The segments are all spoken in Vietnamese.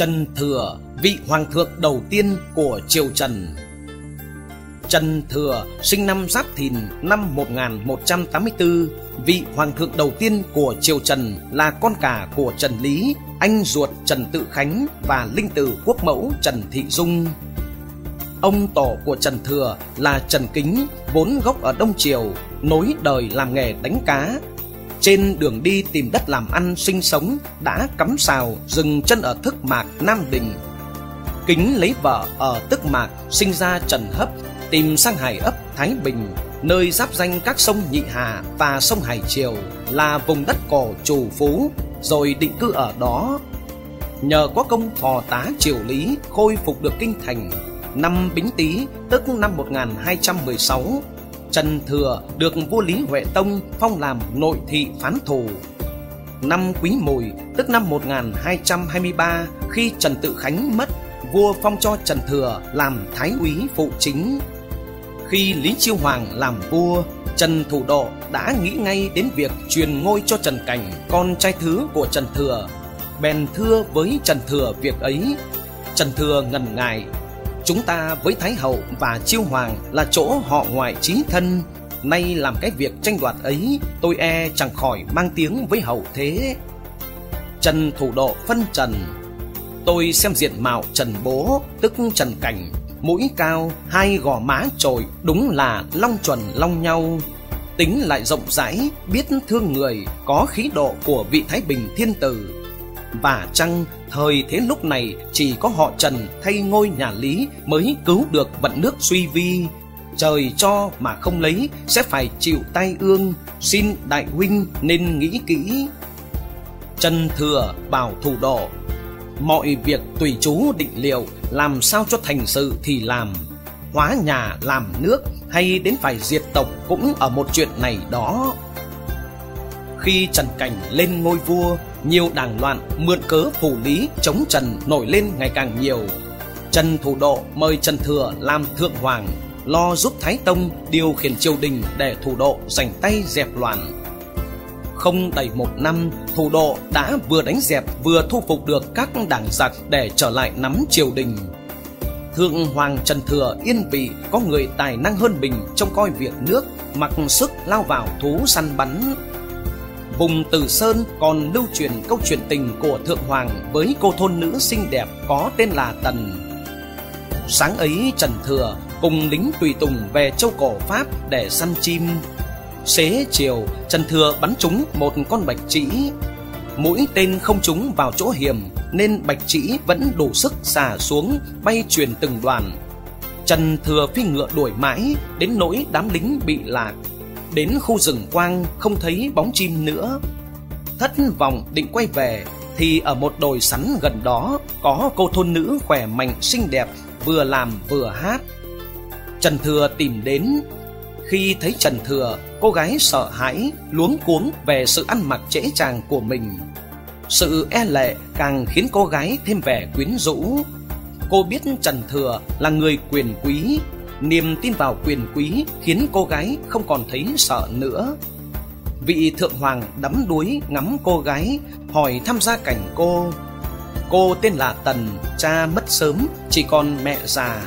Trần Thừa, vị hoàng thượng đầu tiên của triều Trần. Trần Thừa sinh năm Giáp Thìn năm 1184, vị hoàng thượng đầu tiên của triều Trần là con cả của Trần Lý, anh ruột Trần Tự Khánh và linh tử quốc mẫu Trần Thị Dung. Ông tổ của Trần Thừa là Trần Kính, vốn gốc ở Đông Triều, nối đời làm nghề đánh cá. Trên đường đi tìm đất làm ăn sinh sống, đã cắm sào dừng chân ở Thức Mạc, Nam Đình. Kính lấy vợ ở Tức Mạc, sinh ra Trần Hấp, tìm sang Hải ấp Thái Bình, nơi giáp danh các sông Nhị Hà và sông Hải Triều là vùng đất cổ chủ phú, rồi định cư ở đó. Nhờ có công phò tá triều lý khôi phục được kinh thành, năm Bính Tý, tức năm 1216, Trần Thừa được vua Lý Huệ Tông phong làm nội thị phán thủ. Năm Quý Mùi, tức năm 1223, khi Trần Tự Khánh mất, vua phong cho Trần Thừa làm thái úy phụ chính. Khi Lý Chiêu Hoàng làm vua, Trần Thủ Độ đã nghĩ ngay đến việc truyền ngôi cho Trần Cảnh, con trai thứ của Trần Thừa. Bèn thưa với Trần Thừa việc ấy. Trần Thừa ngần ngại Chúng ta với Thái Hậu và Chiêu Hoàng là chỗ họ ngoại trí thân. Nay làm cái việc tranh đoạt ấy Tôi e chẳng khỏi mang tiếng với hậu thế. Trần Thủ Độ phân trần. Tôi xem diện mạo Trần Bố Tức Trần Cảnh. Mũi cao, hai gò má trồi Đúng là long chuẩn long nhau. Tính lại rộng rãi Biết thương người Có khí độ của vị Thái Bình thiên tử và chăng thời thế lúc này chỉ có họ Trần thay ngôi nhà Lý mới cứu được vận nước suy vi. Trời cho mà không lấy sẽ phải chịu tai ương, xin đại huynh nên nghĩ kỹ. Trần Thừa bảo thủ đỏ mọi việc tùy chú định liệu, làm sao cho thành sự thì làm. Hóa nhà làm nước hay đến phải diệt tộc cũng ở một chuyện này đó. Khi Trần Cảnh lên ngôi vua, nhiều đảng loạn mượn cớ phủ lý chống Trần nổi lên ngày càng nhiều. Trần Thủ Độ mời Trần Thừa làm thượng hoàng, lo giúp Thái Tông điều khiển triều đình để Thủ Độ giành tay dẹp loạn. Không đầy một năm, Thủ Độ đã vừa đánh dẹp vừa thu phục được các đảng giặc để trở lại nắm triều đình. Thượng Hoàng Trần Thừa yên vị có người tài năng hơn mình trong coi việc nước, mặc sức lao vào thú săn bắn Hùng Từ Sơn còn lưu truyền câu chuyện tình của Thượng Hoàng với cô thôn nữ xinh đẹp có tên là Tần. Sáng ấy Trần Thừa cùng lính tùy tùng về châu cổ Pháp để săn chim. Xế chiều, Trần Thừa bắn trúng một con bạch trĩ. Mũi tên không trúng vào chỗ hiểm nên bạch trĩ vẫn đủ sức xả xuống bay truyền từng đoàn. Trần Thừa phi ngựa đuổi mãi đến nỗi đám lính bị lạc Đến khu rừng quang không thấy bóng chim nữa. Thất vọng định quay về, Thì ở một đồi sắn gần đó Có cô thôn nữ khỏe mạnh, xinh đẹp, Vừa làm vừa hát. Trần Thừa tìm đến. Khi thấy Trần Thừa, Cô gái sợ hãi, Luống cuống về sự ăn mặc trễ tràng của mình. Sự e lệ càng khiến cô gái thêm vẻ quyến rũ. Cô biết Trần Thừa là người quyền quý Niềm tin vào quyền quý khiến cô gái không còn thấy sợ nữa. Vị thượng hoàng đắm đuối ngắm cô gái, hỏi thăm gia cảnh cô. Cô tên là Tần, cha mất sớm, chỉ còn mẹ già.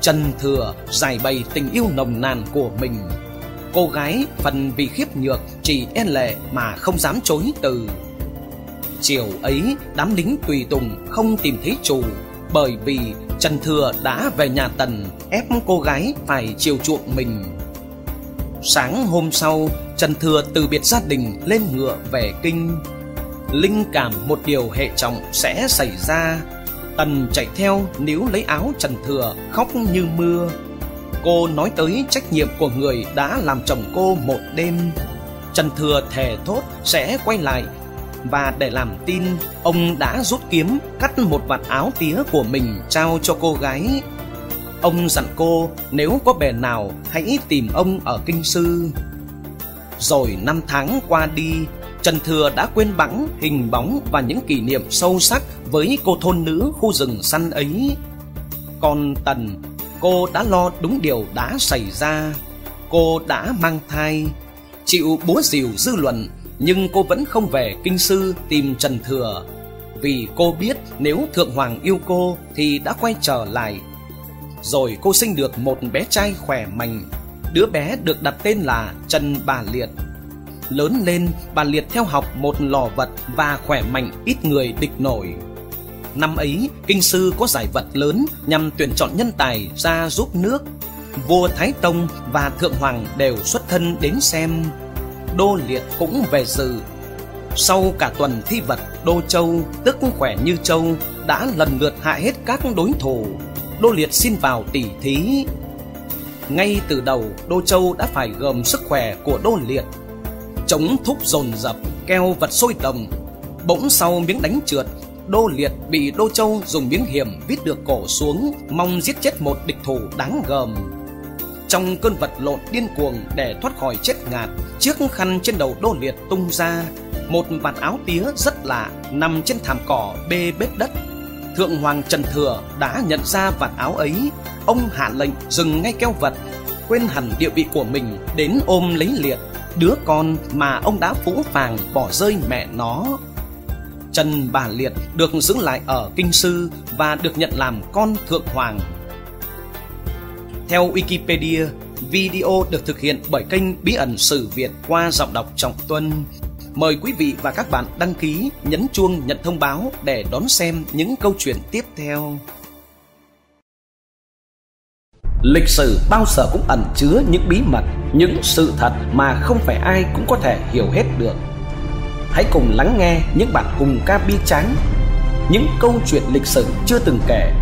Trần Thừa giải bày tình yêu nồng nàn của mình. Cô gái phần vì khiếp nhược chỉ e lệ mà không dám chối từ. Chiều ấy, đám lính tùy tùng không tìm thấy chủ bởi vì Trần Thừa đã về nhà Tần ép cô gái phải chiều chuộng mình. Sáng hôm sau, Trần Thừa từ biệt gia đình lên ngựa về kinh. Linh cảm một điều hệ trọng sẽ xảy ra. Tần chạy theo níu lấy áo Trần Thừa khóc như mưa. Cô nói tới trách nhiệm của người đã làm chồng cô một đêm. Trần Thừa thề thốt sẽ quay lại và để làm tin, ông đã rút kiếm cắt một vạt áo tía của mình trao cho cô gái. Ông dặn cô nếu có bè nào hãy tìm ông ở kinh sư. Rồi năm tháng qua đi, Trần Thừa đã quên bẵng hình bóng và những kỷ niệm sâu sắc với cô thôn nữ khu rừng săn ấy. Còn Tần, cô đã lo đúng điều đã xảy ra. Cô đã mang thai, chịu búa rìu dư luận nhưng cô vẫn không về kinh sư tìm Trần Thừa. vì cô biết nếu Thượng Hoàng yêu cô thì đã quay trở lại. Rồi cô sinh được một bé trai khỏe mạnh. Đứa bé được đặt tên là Trần Bà Liệt. Lớn lên, bà Liệt theo học một lò vật và khỏe mạnh ít người địch nổi. Năm ấy, kinh sư có giải vật lớn nhằm tuyển chọn nhân tài ra giúp nước. Vua Thái Tông và Thượng Hoàng đều xuất thân đến xem. Đô Liệt cũng về dự. Sau cả tuần thi vật, Đô Châu, tức khỏe như Châu, đã lần lượt hạ hết các đối thủ. Đô Liệt xin vào tỷ thí. Ngay từ đầu, Đô Châu đã phải gồm sức khỏe của Đô Liệt. Chống thúc dồn dập, keo vật sôi đồng. Bỗng sau miếng đánh trượt, Đô Liệt bị Đô Châu dùng miếng hiểm vít được cổ xuống, mong giết chết một địch thủ đáng gờm. Trong cơn vật lộn điên cuồng để thoát khỏi chết ngạt, chiếc khăn trên đầu Đô Liệt tung ra, một vạt áo tía rất lạ nằm trên thảm cỏ bê bết đất. Thượng Hoàng Trần Thừa đã nhận ra vạt áo ấy, ông hạ lệnh dừng ngay keo vật, quên hẳn địa vị của mình đến ôm lấy Liệt, đứa con mà ông đã phũ phàng bỏ rơi mẹ nó. Trần Bà Liệt được giữ lại ở Kinh Sư và được nhận làm con Thượng Hoàng. Theo Wikipedia, video được thực hiện bởi kênh Bí ẩn Sử Việt qua giọng đọc Trọng Tuân. Mời quý vị và các bạn đăng ký, nhấn chuông nhận thông báo để đón xem những câu chuyện tiếp theo. Lịch sử bao giờ cũng ẩn chứa những bí mật, những sự thật mà không phải ai cũng có thể hiểu hết được. Hãy cùng lắng nghe những bản cùng ca bi tráng, những câu chuyện lịch sử chưa từng kể.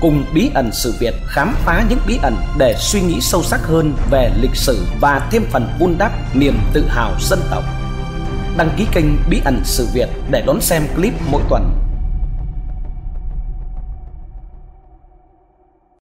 Cùng bí ẩn sự Việt khám phá những bí ẩn để suy nghĩ sâu sắc hơn về lịch sử và thêm phần vun đắp niềm tự hào dân tộc. Đăng ký kênh Bí ẩn sự Việt để đón xem clip mỗi tuần.